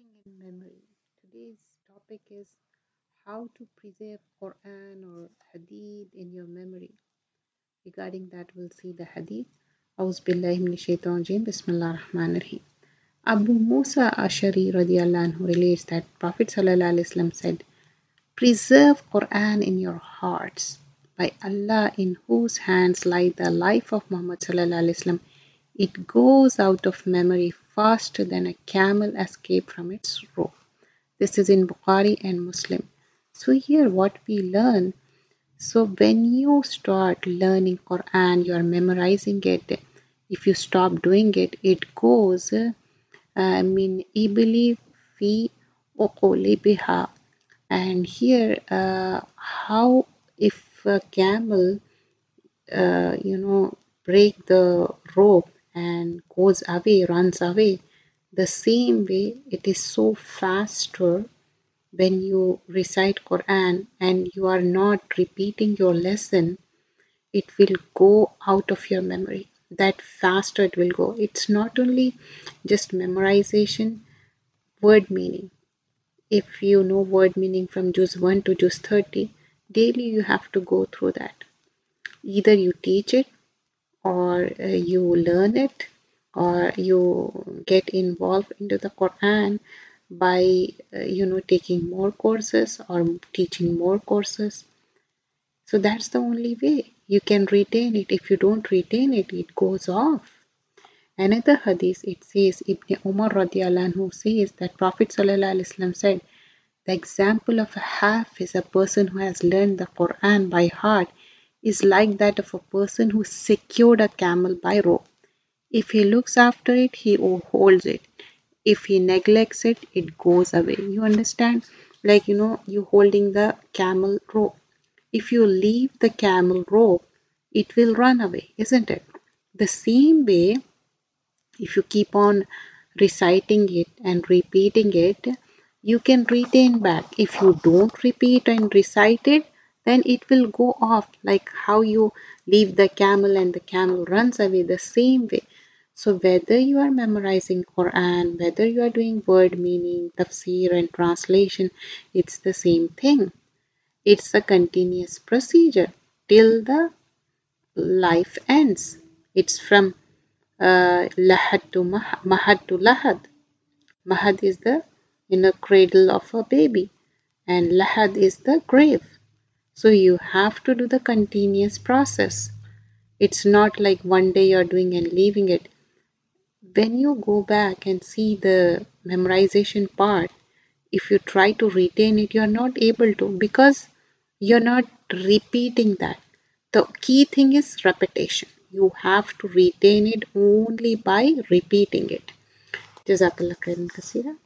and memory. Today's topic is how to preserve Quran or Hadith in your memory. Regarding that, we'll see the Hadith. أعوذ بالله من الشيطان الرجيم بسم الله الرحمن الرحيم Abu Musa Ashari radiallahu anhu relates that Prophet ﷺ said, Preserve Quran in your hearts. By Allah in whose hands lie the life of Muhammad ﷺ, it goes out of memory faster than a camel escape from its rope. This is in Bukhari and Muslim. So here what we learn. So when you start learning Quran, you are memorizing it. If you stop doing it, it goes uh, I mean, ibli fi biha. And here, uh, how if a camel, uh, you know, break the rope, and goes away runs away the same way it is so faster when you recite Quran and you are not repeating your lesson it will go out of your memory that faster it will go. It's not only just memorization, word meaning. If you know word meaning from juz 1 to juz 30, daily you have to go through that. Either you teach it or uh, you learn it or you get involved into the Quran by uh, you know taking more courses or teaching more courses so that's the only way you can retain it. If you don't retain it, it goes off. Another hadith, it says, Ibn Umar radiallahu says that Prophet ﷺ said, the example of a half is a person who has learned the Quran by heart, is like that of a person who secured a camel by rope. If he looks after it, he holds it. If he neglects it, it goes away. You understand? Like, you know, you holding the camel rope. If you leave the camel rope, it will run away, isn't it? The same way, if you keep on reciting it and repeating it, you can retain back. If you don't repeat and recite it, then it will go off like how you leave the camel and the camel runs away the same way. So whether you are memorizing Quran, whether you are doing word meaning, tafsir and translation, it's the same thing. It's a continuous procedure till the life ends. It's from uh, lahad to mahad to lahad. Mahad is the inner cradle of a baby and lahad is the grave. So you have to do the continuous process. It's not like one day you're doing and leaving it. When you go back and see the memorization part, if you try to retain it, you're not able to because you're not repeating that. The key thing is repetition. You have to retain it only by repeating it. Khairan kasira.